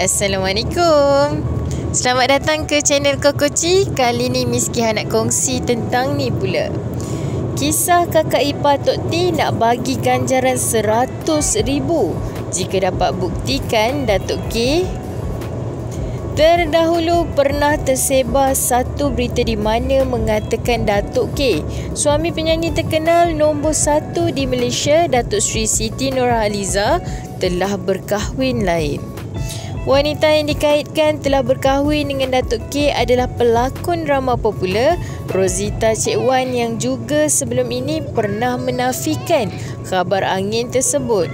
Assalamualaikum. Selamat datang ke channel Kokoci Kali ni Miss Kiha nak kongsi tentang ni pula. Kisah kakak ipar Tok T nak bagi ganjaran seratus ribu. Jika dapat buktikan Datuk K Terdahulu pernah tersebar satu berita di mana mengatakan Datuk K, suami penyanyi terkenal nombor satu di Malaysia, Datuk Sri Siti Nurhaliza, telah berkahwin lain. Wanita yang dikaitkan telah berkahwin dengan Datuk K adalah pelakon drama popular Rosita Cik Wan yang juga sebelum ini pernah menafikan khabar angin tersebut.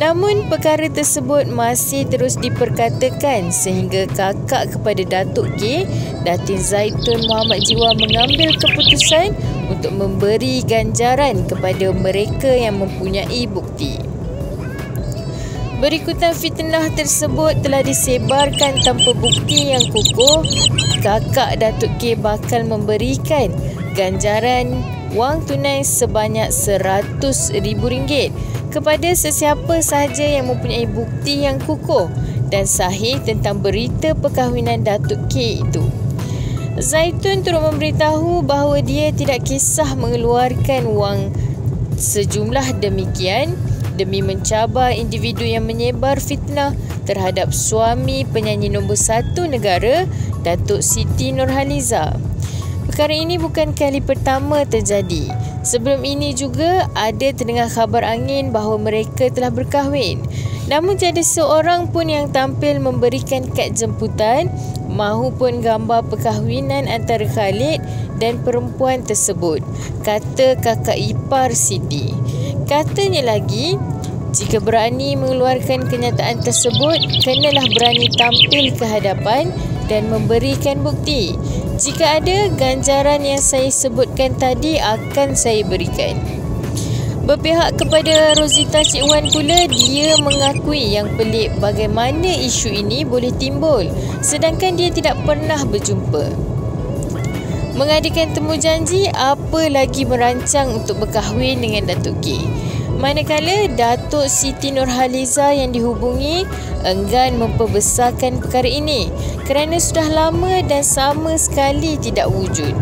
Namun perkara tersebut masih terus diperkatakan sehingga kakak kepada Datuk K, Datin Zaitun Muhammad Jiwa mengambil keputusan untuk memberi ganjaran kepada mereka yang mempunyai bukti. Berikutan fitnah tersebut telah disebarkan tanpa bukti yang kukuh. Kakak Datuk K bakal memberikan ganjaran wang tunai sebanyak RM100,000 kepada sesiapa sahaja yang mempunyai bukti yang kukuh dan sahih tentang berita perkahwinan Datuk K itu. Zaitun turut memberitahu bahawa dia tidak kisah mengeluarkan wang sejumlah demikian demi mencabar individu yang menyebar fitnah terhadap suami penyanyi nombor satu negara, Datuk Siti Nurhaliza. Perkara ini bukan kali pertama terjadi. Sebelum ini juga ada terdengar khabar angin bahawa mereka telah berkahwin. Namun tiada seorang pun yang tampil memberikan kad jemputan mahupun gambar perkahwinan antara Khalid dan perempuan tersebut, kata kakak ipar Siti. Katanya lagi, jika berani mengeluarkan kenyataan tersebut, kenalah berani tampil ke hadapan dan memberikan bukti. Jika ada ganjaran yang saya sebutkan tadi akan saya berikan. Berpihak kepada Rosita Cik Wan pula, dia mengakui yang pelik bagaimana isu ini boleh timbul sedangkan dia tidak pernah berjumpa. Mengadakan temu janji, apa lagi merancang untuk berkahwin dengan Datuk K. Manakala Datuk Siti Nurhaliza yang dihubungi enggan memperbesarkan perkara ini kerana sudah lama dan sama sekali tidak wujud.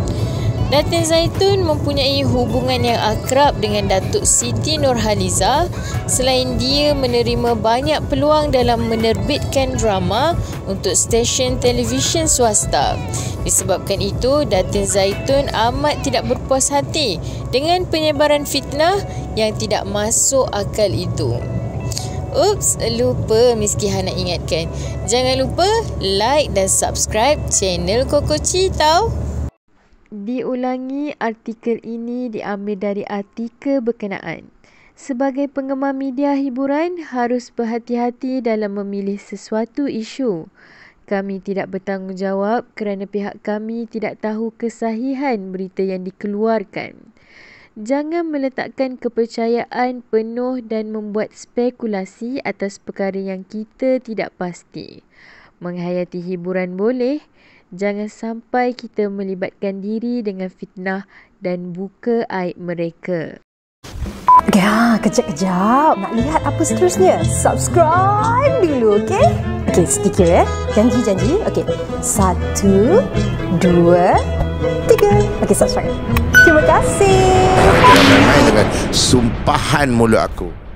Datin Zaitun mempunyai hubungan yang akrab dengan Datuk Siti Nurhaliza selain dia menerima banyak peluang dalam menerbitkan drama untuk stesen televisyen swasta. Disebabkan itu, Datin Zaitun amat tidak berpuas hati dengan penyebaran fitnah yang tidak masuk akal itu. Ups, lupa Miss Kiha nak ingatkan. Jangan lupa like dan subscribe channel Kokoci tau. Diulangi artikel ini diambil dari artikel berkenaan. Sebagai penggemar media hiburan, harus berhati-hati dalam memilih sesuatu isu. Kami tidak bertanggungjawab kerana pihak kami tidak tahu kesahihan berita yang dikeluarkan. Jangan meletakkan kepercayaan penuh dan membuat spekulasi atas perkara yang kita tidak pasti. Menghayati hiburan boleh, jangan sampai kita melibatkan diri dengan fitnah dan buka aib mereka. Ya, kejap-kejap. Nak lihat apa seterusnya? Subscribe dulu, okey? Okey, sedikit ya. Janji-janji. Okey. Satu, dua, tiga. Okey, subscribe. Terima kasih. Jangan main dengan sumpahan mulut aku.